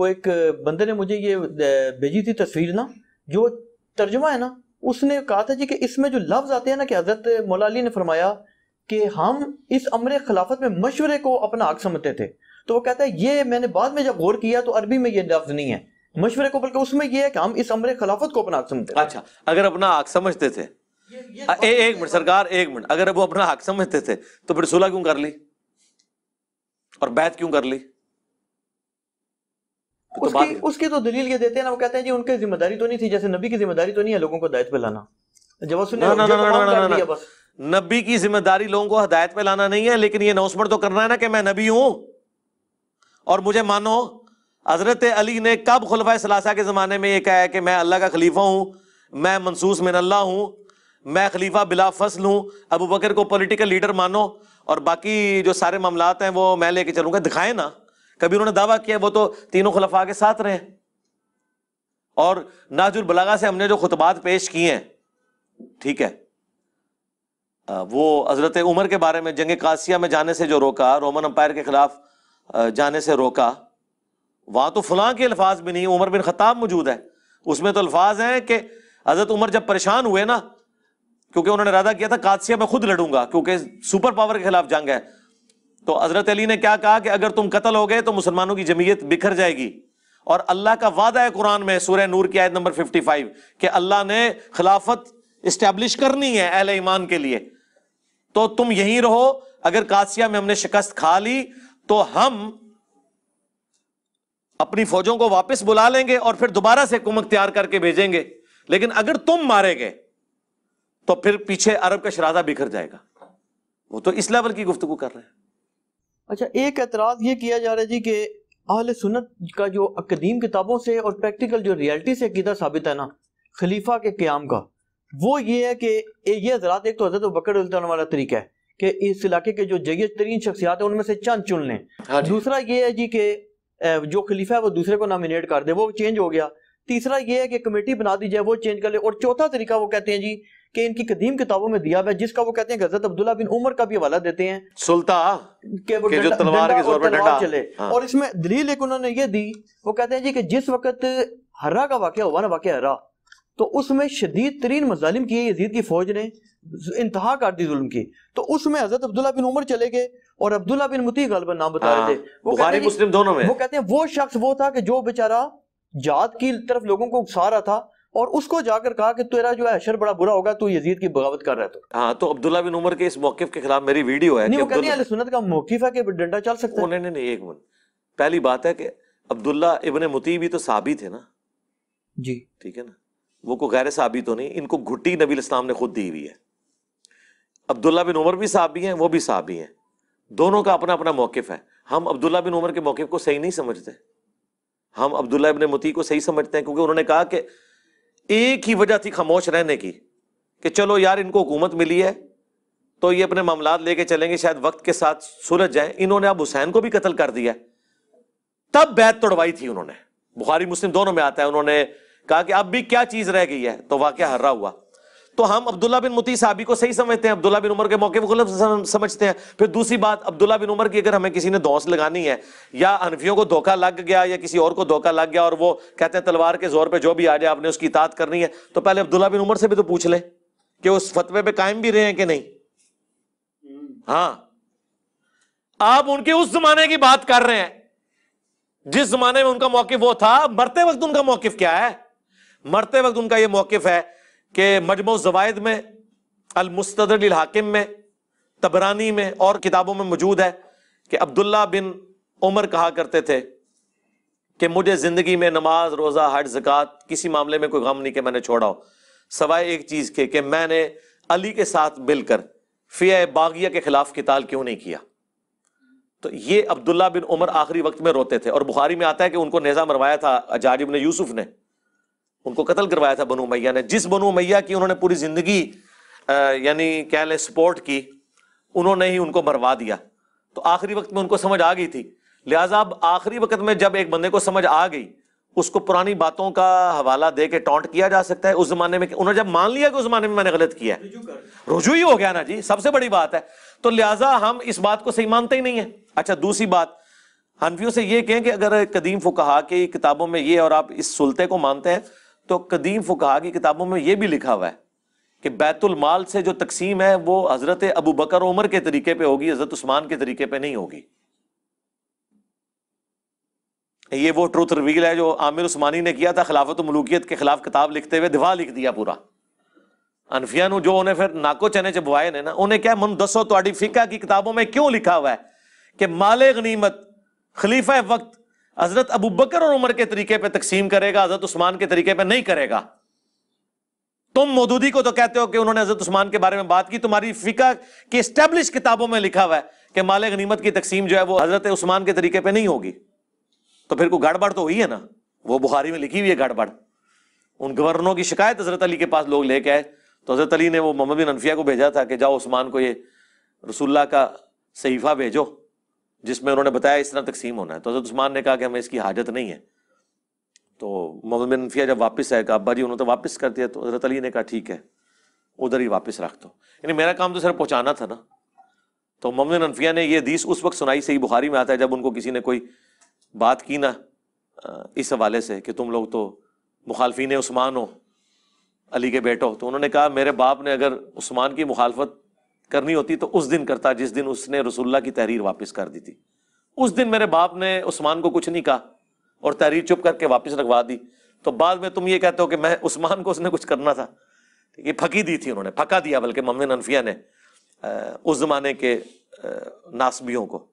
वो एक बंदे ने मुझे ये भेजी थी तस्वीर ना जो तर्जुमा है ना उसने कहा था जी कि इसमें जो लफ्ज आते हैं ना कि हज़रत मौलाली ने फरमाया कि हम इस अमर खिलाफत में मशवरे को अपना हक समझते थे। तो वो कहता है ये मैंने बाद में जब गौर किया तो अरबी में ये लफ्ज नहीं है। मशवरे को बल्कि उसमें ये है कि हम इस अमर खिलाफत को अपना हक समझते अच्छा अगर अपना हक समझते थे? ये, ये ए, एक मिनट सरकार एक मिनट। अगर वो अपना हक समझते थे तो फिर सुलह क्यों कर ली? और बैत क्यों कर ली? तो उसकी उसकी तो दलील ये देते हैं ना वो कहते हैं जी उनकी ज़िम्मेदारी तो नहीं थी जैसे नबी की ज़िम्मेदारी तो नहीं है लोगों को दायित्व पे लाना। जब सुनने नबी की ज़िम्मेदारी लोगों को हदायत पे लाना नहीं है लेकिन ये अनाउंसमेंट तो करना है ना कि मैं नबी हूँ। और मुझे मानो हज़रत अली ने कब खुलफा सलासा के ज़माने में ये कहा है कि मैं अल्लाह का खलीफा हूँ मैं मनसूस मिन अल्लाह हूँ मैं खलीफा बिला फ़सल हूँ। अबू बकर को पॉलिटिकल लीडर मानो और बाकी जो सारे मामला हैं वो मैं लेके चलूँगा दिखाए ना। कभी उन्होंने दावा किया, वो तो तीनों खलफा के साथ रहे। और नाजुल बलागा से हमने जो खुतबात पेश किए हैं, ठीक है वो हज़रत उमर के बारे में, जंग कासिया में जाने से जो रोका, रोमन अंपायर के खिलाफ जाने से रोका, वहाँ तो फलां के अल्फाज भी नहीं, उमर बिन खताब मौजूद है। उसमें तो अल्फाज हैं कि हज़रत उमर जब परेशान हुए ना, क्योंकि उन्होंने इरादा किया था कादसिया में खुद लड़ूँगा, क्योंकि सुपर पावर के खिलाफ जंग है तो हज़रत अली ने क्या कहा कि अगर तुम कत्ल हो गए तो मुसलमानों की जमीयत बिखर जाएगी। और अल्लाह का वादा है कुरान में सूर्य नूर की आयत नंबर 55 कि अल्लाह ने खिलाफत इस्टेब्लिश करनी है अहले ईमान के लिए। तो तुम यहीं रहो, अगर कासिया में हमने शिकस्त खा ली तो हम अपनी फौजों को वापस बुला लेंगे और फिर दोबारा से कुमक तैयार करके भेजेंगे। लेकिन अगर तुम मारे गए तो फिर पीछे अरब का शराजा बिखर जाएगा। वो तो इस लेवल की गुफ्तु कर रहे हैं। अच्छा एक एतराज़ ये किया जा रहा है जी कि अहल सुन्नत का जो कदीम किताबों से और प्रैक्टिकल जो रियलिटी से अकीदा साबित है ना खलीफा के क्याम का वो ये है कि ये हजरात एक तो हज़रत बकर वाला तरीका है कि इस इलाके के जो जगह तरीन शख्सियात है उनमें से चंद चुन लें। हाँ दूसरा ये है जी कि जो खलीफा है वो दूसरे को नॉमिनेट कर दे वो चेंज हो गया। तीसरा ये है कि कमेटी बना दी जाए वो चेंज कर ले। और चौथा तरीका वो कहते हैं जी कि इनकी कदीम किताबों में दिया हुआ है जिसका वो कहते हैं हज़रत अब्दुल्ला बिन उमर का भी हवाला देते हैं। सुल्ता के वो के जो तलवार के ज़ोर पे डंडा। चले। हाँ। और इसमें दलील एक उन्होंने ये दी वो कहते हैं जी कि जिस वक्त हर्रा का वाक्य हुआ ना वाक्य हर्रा तो उसमें शदीद तरीन मजालिम किए यजीद की फौज ने इंतहा कर दी जुल्म की। तो उसमें हज़रत अब्दुल्ला बिन उमर चले गए और अब्दुल्ला बिन मुती गलबन नाम बता रहे थे। हाँ, दोनों वो कहते हैं वो शख्स वो था कि जो बेचारा जात की तरफ़ लोगों को उकसा रहा था और उसको जाकर कहा कि तेरा जो है अशर बड़ा बुरा होगा तू यजीद की बगावत कर रहा है तो। हाँ तो अब्दुल्ला बिन उमर के इस मौकफ के खिलाफ मेरी वीडियो है नहीं वो सुन्नत का मौकफ है कि डंडा चल सकता है। नहीं नहीं नहीं एक मिनट। पहली बात है कि अब्दुल्ला इबन मुती भी तो साबी थे ना? जी। ठीक है ना? वो को गैर साबी तो नहीं इनको घुट्टी नबी इस्लाम ने खुद दी हुई है। अब्दुल्ला बिन उमर भी साबी हैं वो भी साबी हैं। दोनों का अपना अपना मौकफ है। हम अब्दुल्ला बिन उमर के मौकफ को सही नहीं समझते। हम अब्दुल्ला इबन मुती को सही समझते हैं, क्योंकि उन्होंने कहा कि एक ही वजह थी खामोश रहने की, कि चलो यार इनको हुकूमत मिली है तो ये अपने मामला लेके चलेंगे, शायद वक्त के साथ सुलझ जाए। इन्होंने अब हुसैन को भी कत्ल कर दिया तब बैत तोड़वाई थी उन्होंने। बुखारी, मुस्लिम दोनों में आता है। उन्होंने कहा कि अब भी क्या चीज़ रह गई है तो वाक्य हर्रा हुआ। तो हम अब्दुल्ला बिन मुती साहबी को सही समझते हैं, अब्दुल्ला बिन उमर के मौके गलत समझते हैं। फिर दूसरी बात, अब्दुल्ला बिन उमर की अगर हमें किसी ने दौस लगानी है, या अनफियों को धोखा लग गया, या किसी और को धोखा लग गया, और वो कहते हैं, तलवार के ज़ोर पे जो भी आ जाए, आपने उसकी इतात करनी है तो पहले अब्दुल्ला बिन उमर से भी तो पूछ ले कि उस फतवे पे कायम भी रहे हैं कि नहीं। हाँ। आप उनके उस जमाने की बात कर रहे हैं, जिस जमाने में उनका मौकफ वो था, मरते वक्त उनका मौकफ क्या है? मरते वक्त उनका यह मौकफ है कि मजमो जवायद में अलमुस्तल हाकिम में, तबरानी में और किताबों में मौजूद है कि अब्दुल्ला बिन उमर कहा करते थे कि मुझे ज़िंदगी में नमाज़, रोज़ा, हज, ज़क़़त किसी मामले में कोई गम नहीं कि मैंने छोड़ा हो। सवाए एक चीज़ के, कि मैंने अली के साथ मिलकर फ़िया बागिया के ख़िलाफ़ किताल क्यों नहीं किया? तो ये अब्दुल्ला बिन उमर आखिरी वक्त में रोते थे और बुखारी में आता है कि उनको नेज़ा मरवाया था, अजारिब ने, यूसुफ ने। उनको कत्ल करवाया था बनु मैया ने। जिस बनु मैया की उन्होंने पूरी ज़िंदगी यानी कह लें सपोर्ट की उन्होंने ही उनको मरवा दिया। तो आखिरी वक्त में उनको समझ आ गई थी। लिहाजा अब आखिरी वक्त में जब एक बंदे को समझ आ गई उसको पुरानी बातों का हवाला दे के टॉन्ट किया जा सकता है। उस जमाने में उन्होंने जब मान लिया कि उस जमाने में मैंने गलत किया है। रुजू ही हो गया ना जी सबसे बड़ी बात है। तो लिहाजा हम इस बात को सही मानते ही नहीं है। अच्छा दूसरी बात हनफियों से ये कहें कि अगर कदीम फुकहा की किताबों में ये और आप इस सुलते को मानते हैं तो कदीम फुकहा की किताबों में ये भी लिखा हुआ है कि बैतुल माल से जो तकसीम है, वो हज़रत अबू बकर उमर के तरीके पे होगी, हज़रत उस्मान के तरीके पे नहीं होगी। ये वो ट्रुथ रिवील है जो आमिर उस्मानी ने किया था खिलाफत मलूकियत के खिलाफ किताब लिखते हुए दिवा लिख दिया पूरा। अनफिया जो उन्हें फिर नाको चने चबवाए ने ना, उन्हें क्या मन दसो तो फिका की किताबों में क्यों लिखा हुआ है कि माले गनीमत, खलीफा वक्त हज़रत अबू बकर और उमर के तरीके पे तकसीम करेगा, हज़रत उस्मान के तरीके पे नहीं करेगा। तुम मौदूदी को तो कहते हो कि उन्होंने हज़रत उस्मान के बारे में बात की, तुम्हारी फिका की स्टैब्लिश किताबों में लिखा हुआ है कि माल गनीमत की तकसीम जो है वो हज़रत उस्मान के तरीके पर नहीं होगी। तो फिर कोई गड़बड़ तो हुई है ना? वो बुखारी में लिखी हुई है गड़बड़। उन गवर्नरों की शिकायत हज़रत अली के पास लोग लेके आए। तो हज़रत अली ने वो मोहम्मद बिन अनफिया को भेजा था कि जाओ उस्मान को ये रसुल्ला का सहीफा भेजो। जिसमें उन्होंने बताया इस तरह तकसीम होना है। तो हज़रत उस्मान ने कहा कि हमें इसकी हाजत नहीं है। तो मोहम्मद बिन जब वापस आए अब्बा जी उन्होंने तो वापस कर दिया। तो हज़रत अली ने कहा, ठीक है, उधर ही वापस रख दो। यानी मेरा काम तो सिर्फ़ पहुँचाना था ना। तो मोहम्मद अनफिया ने ये हदीस उस वक्त सुनाई, सही बुखारी में आता है, जब उनको किसी ने कोई बात की ना इस हवाले से कि तुम लोग तो मुखालफी उस्मान हो, अली के बेटो। तो उन्होंने कहा, मेरे बाप ने अगर उस्मान की मुखालफत करनी होती तो उस दिन करता जिस दिन उसने रसुल्ला की तहरीर वापस कर दी थी। उस दिन मेरे बाप ने उस्मान को कुछ नहीं कहा और तहरीर चुप करके वापस रखवा दी। तो बाद में तुम ये कहते हो कि मैं उस्मान को उसने कुछ करना था। ठीक है, फकी दी थी उन्होंने, फका दिया, बल्कि मम्मी अनफिया ने उस जमाने के नासबियों को।